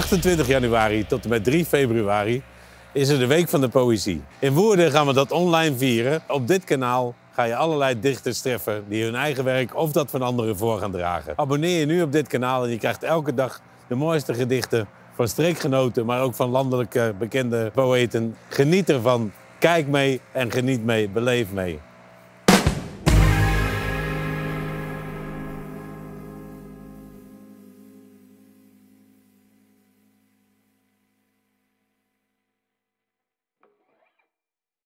28 januari tot en met 3 februari is er de Week van de Poëzie. In Woerden gaan we dat online vieren. Op dit kanaal ga je allerlei dichters treffen die hun eigen werk of dat van anderen voor gaan dragen. Abonneer je nu op dit kanaal en je krijgt elke dag de mooiste gedichten van streekgenoten, maar ook van landelijke bekende poëten. Geniet ervan, kijk mee en geniet mee, beleef mee.